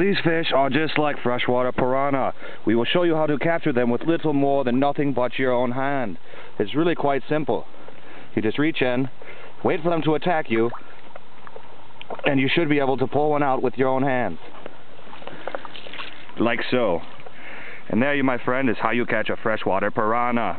These fish are just like freshwater piranha. We will show you how to capture them with little more than nothing but your own hand. It's really quite simple. You just reach in, wait for them to attack you, and you should be able to pull one out with your own hands. Like so. And there you, my friend, is how you catch a freshwater piranha.